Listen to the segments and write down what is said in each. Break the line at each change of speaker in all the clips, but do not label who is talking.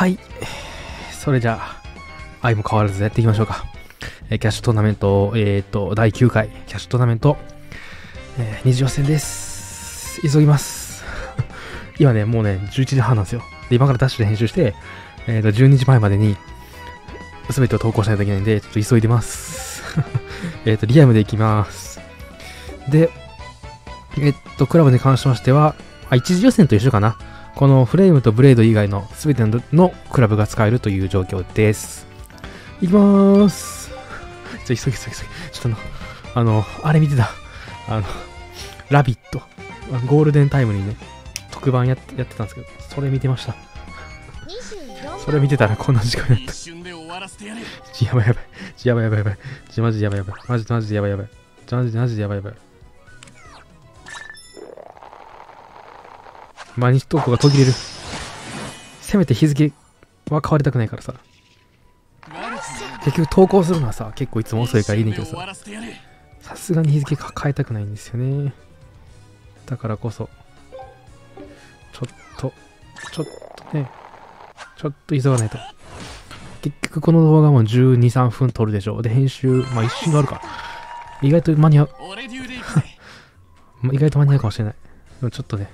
はい。それじゃあ、愛も変わらずやっていきましょうか。えーキャッシュトーナメント、えっ、と、第9回、キャッシュトーナメント、えー、二次予選です。急ぎます。今ね、もうね、11時半なんですよ。で、今からダッシュで編集して、えっ、と、12時前までに、すべてを投稿しないといけないんで、ちょっと急いでます。えっと、リアムでいきます。で、えっと、クラブに関しましては、あ一次予選と一緒かな。このフレームとブレード以外の全てののクラブが使えるという状況です。いきまーす。ちょ、急ぎ急ぎ急ぎ。ちょっとあの、あの、あれ見てた。あの、ラビット。ゴールデンタイムにね、特番やってやってたんですけど、それ見てました。それ見てたらこんな時間になった。
一瞬で終わらせてや
ばいやばい。ちやばいやばいやばい。ちマジでやばいやばい。マジでマジでやばいやばい。ちマジでマジでやばいやばい。マニストークが途切れる。せめて日付は変わりたくないからさ。結局投稿するのはさ、結構いつも遅いからいいねんけどさ、さすがに日付変えたくないんですよね。だからこそ、ちょっと、ちょっとね、ちょっと急がないと。結局この動画も12、3分撮るでしょう。で、編集、まあ一瞬があるか。意外と間に合う、意外と間に合うかもしれない。でもちょっとね、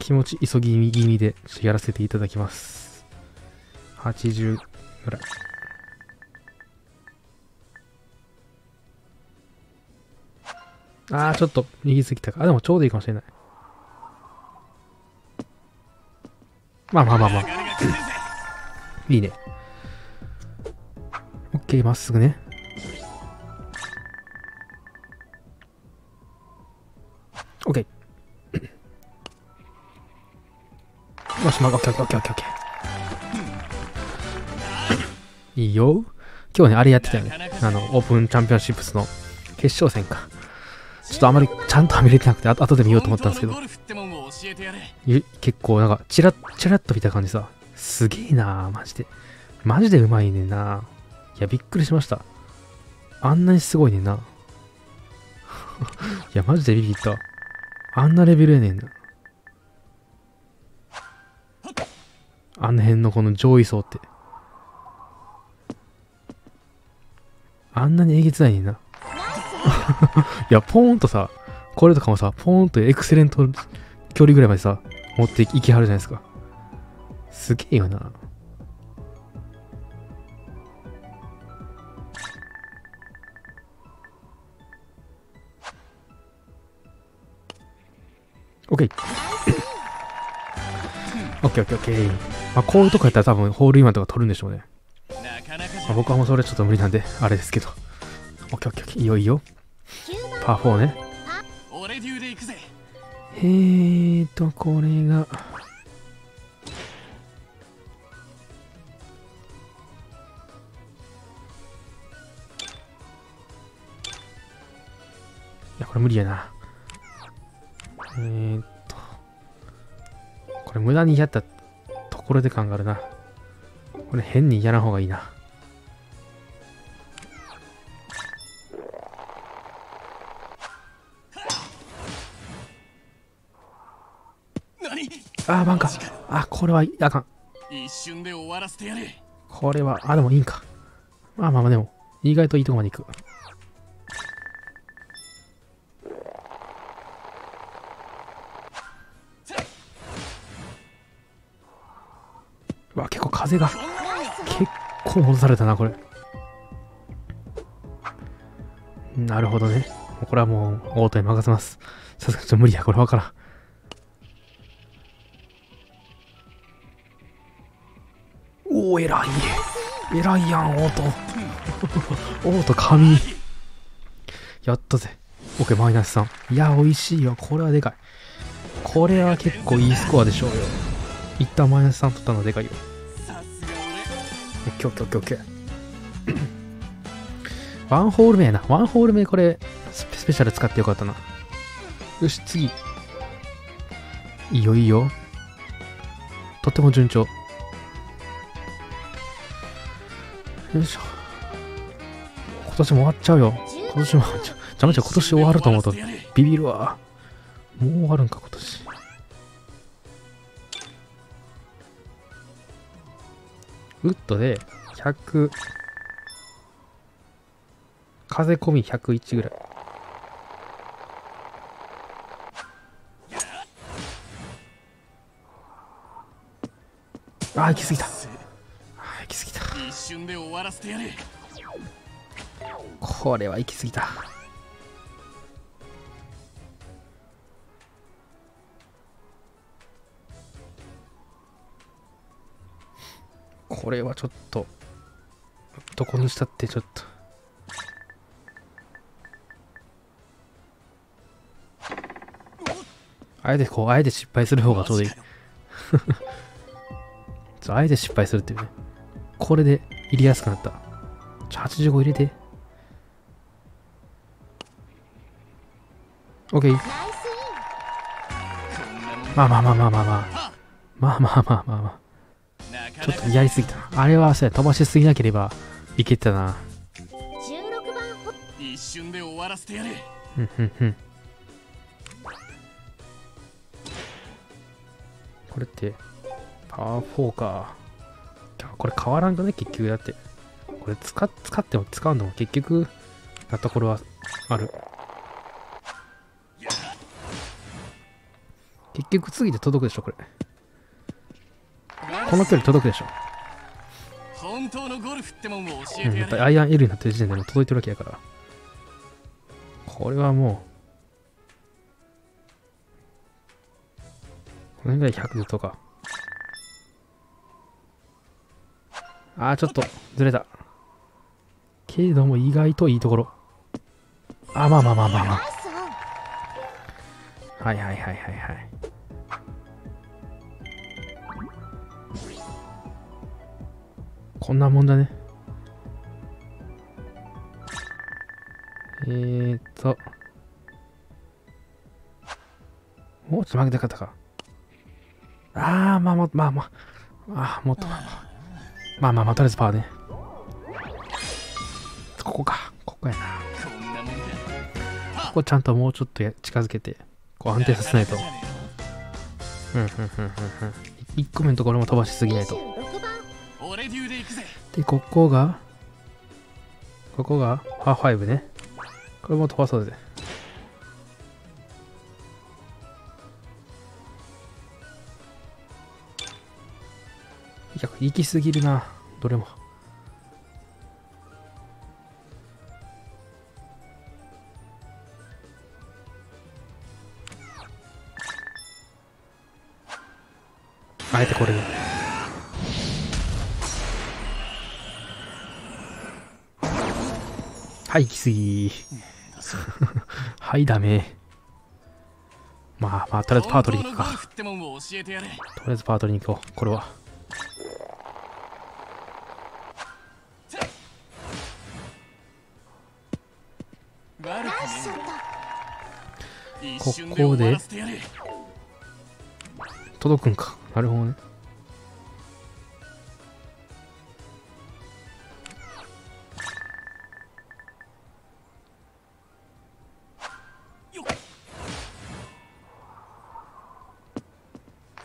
気持ち急ぎ気味でやらせていただきます。80ぐらい。あー、ちょっと右すぎたか。あ、でもちょうどいいかもしれない。まあまあまあまあ。いいね。OK、まっすぐね。し、まあ、OK、OK、OK、OK。いいよ。今日ね、あれやってたよね。あの、オープンチャンピオンシップスの決勝戦か。ちょっとあまりちゃんとは見れてなくて、あ後で見ようと思ったんですけど、結構なんか、チラッ、チラッと見た感じさ、すげえなマジで。マジでうまいねんな。いや、びっくりしました。あんなにすごいねんな。いや、マジでビビった。あんなレベルやねんな。あの辺のこの上位層って。あんなにえげつないねんな。いや、ポーンとさ、これとかもさ、ポーンとエクセレント距離ぐらいまでさ、持っていきはるじゃないですか。すげえよな。オッケーケー。オッケーオッケー。まあ、こういうとこやったら多分ホールインワンとか取るんでしょうね。まあ、
ゃ
僕はもうそれちょっと無理なんで、あれですけど。オッケーオッケーオッケー。いいよいいよ。パー4ね。えーと、これが。いや、これ無理やな。えーっと。これ無駄にやったところで感があるな。これ変にやらん方がいいな。
何？
あー、バンか。あ、これは、あかん。
一瞬で終わらせてやる
これは、あ、でもいいんか。まあまあまあでも、意外といいとこまで行く。わ、結構風が、結構戻されたな、これ。なるほどね。これはもう、オートに任せます。さすがに無理や、これわからん。おお、偉い。偉いやん、オート。オート、神。やったぜ。オッケー、マイナス3。いや、美味しいよ。これはでかい。これは結構いいスコアでしょうよ。一旦マイナス3取ったのはでかいよ。
さすが
オッケーオッケー。ワンホール目やな。ワンホール目これスペシャル使ってよかったな。よし、次。いいよいいよ。とっても順調。よいしょ。今年も終わっちゃうよ。今年も終わっちゃう。じゃめちゃ今年終わると思うとビビるわ。もう終わるんか、今年。ウッドで100風込み101ぐらい。あー行き過ぎた。あー行き過ぎた。
一瞬で終わらせてやれ
これは行き過ぎたこれはちょっとどこにしたってちょっと。あえてこうあえて失敗する方がちょうどいい。あえて失敗するっていうね。これで入れやすくなった。ちょ85入れて。OK まあまあまあまあまあまあ。まあまあまあまあまあ。
なか
ちょっとやりすぎたな。あれはそうや飛ばしすぎなければいけてたな。
16番ホ
一瞬で終わらせてやれ。
うんうんうん。これってパワー4か。これ変わらんくね結局だって。これ使っ使っても使うのも結局なところはある。結局次で届くでしょこれこの距離届くでしょ
本当のゴルフってもんを教え
うん、
てやれ
やっぱりアイアン L になってる時点でもう届いてるわけやから。これはもう、この辺ぐらい100とか。あー、ちょっとずれた。けれども意外といいところ。あ、まあまあまあまあまあ。はいはいはいはいはい。こんなもんだね。えーっと。もうちょっと負けたかったか。あー、まあまあまあまあ。あー、もっとまあまあ。まあまあ、とりあえずパワーね。ここか。ここやな。
こ
こちゃんともうちょっと近づけて、こう安定させないと。うんうんうんうんうん。1個目のところも飛ばしすぎないと。
で、
ここが、ここが、パー5ね。これも飛ばそうぜ。いや、行き過ぎるな。どれも。あえてこれで。はい、行き過ぎ。はい、ダメ。まあ、まあ、とりあえずパートリーに行くか。とりあえずパートリーに行こう、これは。こ
こで
届くんかなるほどね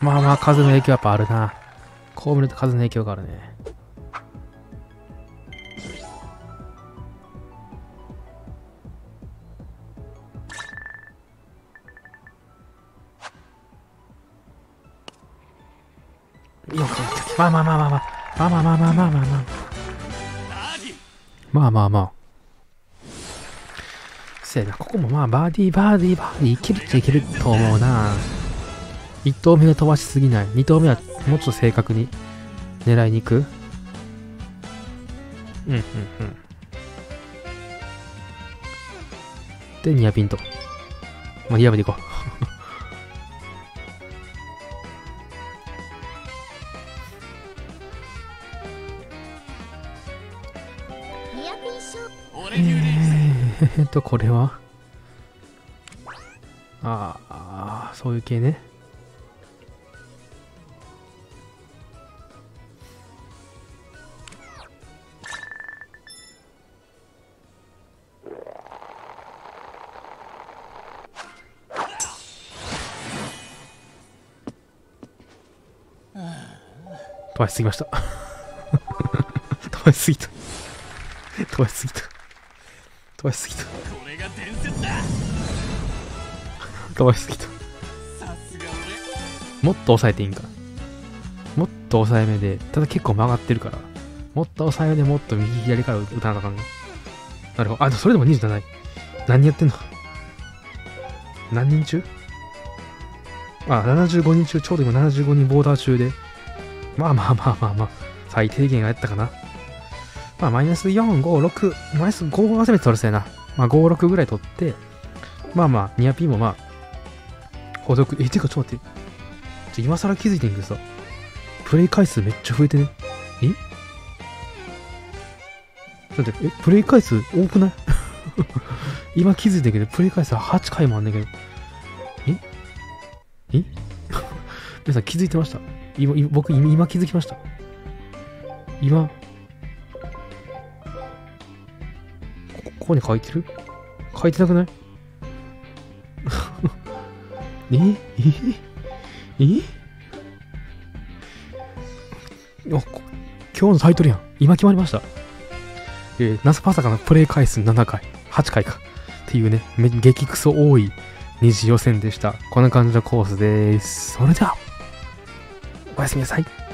まあまあ、風の影響やっぱあるな。こう見ると風の影響があるね。よくまあまあまあまあまあ。まあまあまあまあまあまあまあ。
バーディー
まあまあまあ。せやな、ここもまあバーディーバーディーバーディーいけるっちゃいけると思うな。1投目が飛ばしすぎない。2投目はもうちょっと正確に狙いに行く。うんうんうん。で、ニアピンと。まあ、ニアピンで行こう。えーっと、これは？あーあー、そういう系ね。ばしすぎました。飛ばしすぎた。飛ばしすぎた。飛ばしすぎた。
これが伝説だ
飛ばしすぎた。もっと抑えていいんか。もっと抑えめで、ただ結構曲がってるから、もっと抑えめでもっと右左から打たなあかんの。なるほど。あ、でもそれでも27。何人やってんの？何人中？あ、75人中、ちょうど今75人ボーダー中で。まあまあまあまあまあ、最低限はやったかな。まあ、マイナス4、5、6、マイナス5集めて取るせやな。まあ、5、6ぐらい取って、まあまあ、ニアピンもまあ、補足、え、てかちょっと待って。今更気づいてんけどさ、プレイ回数めっちゃ増えてね。え？ちょっと待って、え、プレイ回数多くない？今気づいたけど、プレイ回数8回もあんねんけど。え？え？皆さん気づいてました？今、僕今気づきました。今、ここに書いてる？書いてなくない？え？え？えあこ今日のタイトルやん。今決まりました。えー、ナスパサカのプレイ回数7回、8回か。っていうね、激クソ多い二次予選でした。こんな感じのコースです。それでは、おやすみなさい。